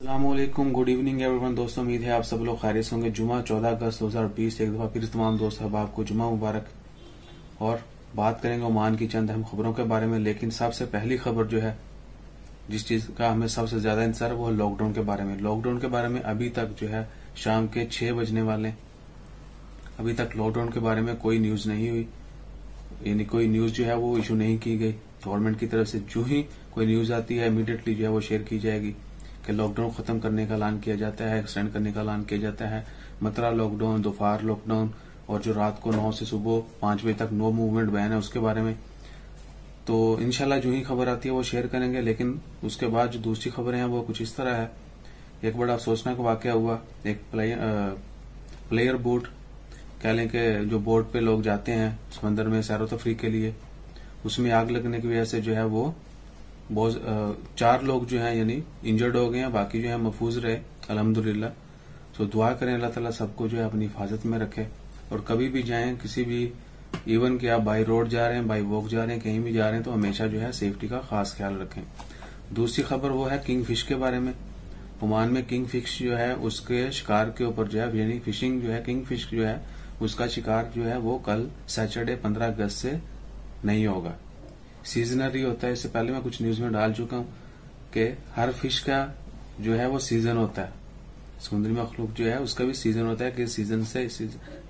अल्लाम good evening everyone दोस्तों, उम्मीद है आप सब लोग खैरियत होंगे। जुमा 14 अगस्त 2020 एक दफ़ा फिर तमाम दोस्त अहबाब को जुमा मुबारक। और बात करेंगे ओमान की चंद अहम खबरों के बारे में, लेकिन सबसे पहली खबर जो है, जिस चीज़ का हमें सबसे ज़्यादा इंतज़ार वो है लॉकडाउन के बारे में। लॉकडाउन के बारे में अभी तक जो है, शाम के छह बजने वाले अभी तक लॉकडाउन के बारे में कोई न्यूज़ नहीं हुई। यानी कोई न्यूज़ जो है, वो इशू नहीं की गई। गवर्नमेंट की तरफ़ से जो ही कोई न्यूज़ आती है इमीडिएटली जो है, वो शेयर की जाएगी। कि लॉकडाउन खत्म करने का ऐलान किया जाता है एक्सटेंड करने का ऐलान किया जाता है। मतरा लॉकडाउन दोपहर लॉकडाउन और जो रात को नौ से सुबह पाँच बजे तक नो मूवमेंट बैन है उसके बारे में। तो इनशाला जो ही खबर आती है वो शेयर करेंगे लेकिन उसके बाद जो दूसरी खबरें हैं वो कुछ इस तरह है। एक बड़ा सोचना का वाक्य हुआ एक प्लेयर, प्लेयर बोट कह लें कि जो बोट पे लोग जाते हैं समंदर में सैरो तफरी के लिए उसमें आग लगने की वजह से जो है वो बहुत चार लोग जो हैं, यानी इंजर्ड हो गए हैं, बाकी जो है महफूज रहे अलहमदुल्ला तो दुआ करें अल्लाह ताला सबको जो है अपनी हिफाजत में रखे। और कभी भी जाएँ, किसी भी इवन कि आप बाई रोड जा रहे हैं बाई वॉक जा रहे हैं, कहीं भी जा रहे हैं तो हमेशा जो है सेफ्टी का खास ख्याल रखें। दूसरी खबर वो है किंग फ़िश के बारे में। ओमान में किंग फ़िश जो है, उसके शिकार के ऊपर जो है, यानी फिशिंग जो है किंग फ़िश जो है, उसका शिकार जो है वो कल सैटरडे पंद्रह अगस्त से नहीं होगा। सीजनरी होता है, इससे पहले मैं कुछ न्यूज़ में डाल चुका हूँ कि हर फ़िश का जो है वो सीज़न होता है। समुद्री मखलूक जो है, उसका भी सीज़न होता है कि सीज़न से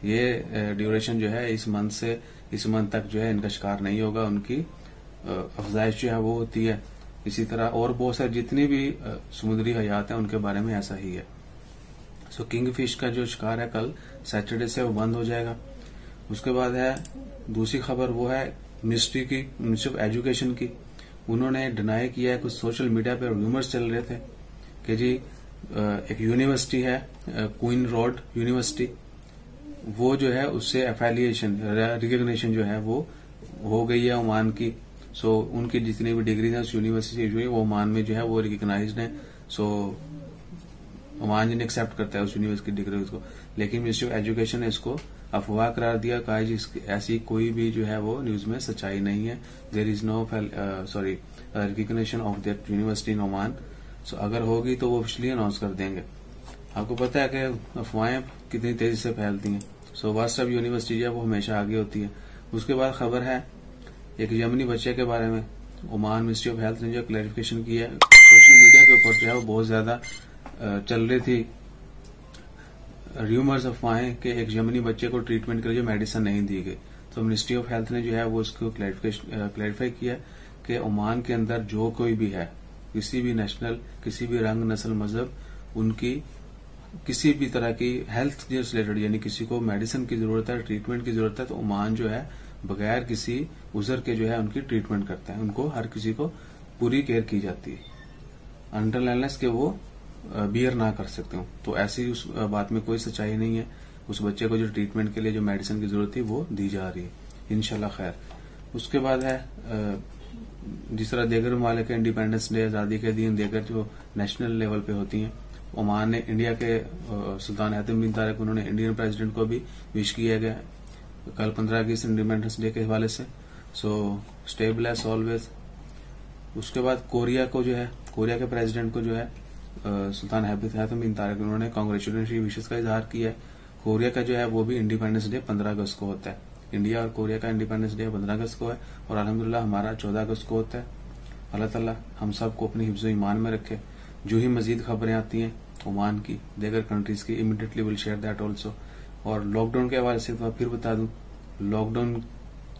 ये ड्यूरेशन जो है, इस मंथ से इस मंथ तक जो है इनका शिकार नहीं होगा, उनकी अफजाइश जो है वो होती है। इसी तरह और बहुत सारे जितनी भी समुद्री हयात है, उनके बारे में ऐसा ही है। सो किंग फ़िश का जो शिकार है कल सैटरडे से वो बंद हो जाएगा। उसके बाद है, दूसरी खबर वो है मिनिस्ट्री की मिनिस्ट्री ऑफ़ एजुकेशन की। उन्होंने डिनाई किया है कुछ सोशल मीडिया पर रूमर्स चल रहे थे कि जी एक यूनिवर्सिटी है क्वीन रोड यूनिवर्सिटी वो जो है उससे एफिलिएशन रिकग्निशन जो है वो हो गई है ओमान की। सो so, उनकी जितनी भी डिग्री है उस यूनिवर्सिटी जो है वो ओमान में जो है वो रिकग्नाइज है। सो ओमान जी ने एक्सेप्ट करता है उस यूनिवर्सिटी की डिग्री को लेकिन मिनिस्ट्री ऑफ़ एजुकेशन ने इसको अफवाह करार दिया, कहा जी ऐसी कोई भी जो है वो न्यूज़ में सच्चाई नहीं है। There is no sorry recognition of that university in Oman so अगर होगी तो वो ऑफिशियली अनाउंस कर देंगे। आपको पता है कि अफवाहें कितनी तेज़ी से फैलती हैं। सो वास्तव यूनिवर्सिटी है वो हमेशा आगे होती है। उसके बाद खबर है, एक यमनी बच्चे के बारे में। ओमान मिनिस्ट्री ऑफ़ हेल्थ ने जो क्लैरिफिकेशन की है सोशल मीडिया के ऊपर जो है वो बहुत ज़्यादा चल रही थी। र्यूमर्स अफवाहें कि एक यमनी बच्चे को ट्रीटमेंट के लिए मेडिसिन नहीं दी गई। तो मिनिस्ट्री ऑफ़ हेल्थ ने जो है वो उसको क्लैरिफाई किया कि ओमान के अंदर जो कोई भी है, किसी भी नेशनल किसी भी रंग, नस्ल, मज़हब, उनकी किसी भी तरह की हेल्थ से रिलेटेड यानी किसी को मेडिसिन की ज़रूरत है ट्रीटमेंट की ज़रूरत है तो ओमान जो है बगैर किसी उजर के जो है उनकी ट्रीटमेंट करता है। उनको हर किसी को पूरी केयर की जाती है। अंडर के वो बियर ना कर सकते हो। तो ऐसी उस बात में कोई सच्चाई नहीं है। उस बच्चे को जो ट्रीटमेंट के लिए, जो मेडिसिन की ज़रूरत थी, वो दी जा रही है। इनशाला खैर। उसके बाद है जिस तरह देगर ममालिक इंडिपेंडेंस डे आज़ादी के दिन, देगर जो नेशनल लेवल पे होती हैं, ओमान ने इंडिया के सुल्तान हैतम बिन तारक, उन्होंने इंडियन प्रेसिडेंट को भी विश किया गया। कल पंद्रह अगस्त इंडिपेंडेंस डे के हवाले से। सो स्टेबलेस ऑलवेज उसके बाद कोरिया को जो है, कोरिया के प्रेसिडेंट को जो है सुल्तान हैतम बिन तारक उन्होंने कांग्रेचुलेशन विशेष का इजहार किया है। कोरिया का जो है, वो भी इंडिपेंडेंस डे पंद्रह अगस्त को होता है। इंडिया और कोरिया का इंडिपेंडेंस डे पंद्रह अगस्त को है और अलहमदुल्ला हमारा चौदह अगस्त को होता है। अल्लाह ताला हम सबको अपनी हिफ्ज ईमान में रखे। जो ही मजीद खबरें आती हैं, ओमान की, देगर कंट्रीज़ की immediately will share that also और लॉकडाउन के हवाले से तो फिर बता दूँ लॉकडाउन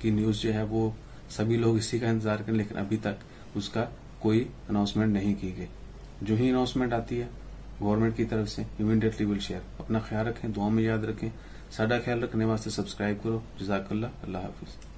की न्यूज़ जो है, वो सभी लोग इसी का इंतज़ार करें, लेकिन अभी तक उसका कोई अनाउंसमेंट नहीं की गई। जो ही अनाउंसमेंट आती है गवर्नमेंट की तरफ़ से इमीडिएटली विल शेयर अपना ख्याल रखें, दुआ में याद रखें। साडा ख्याल रखने वास्ते सब्सक्राइब करो। जजाकल्ला अल्लाह हाफिज़।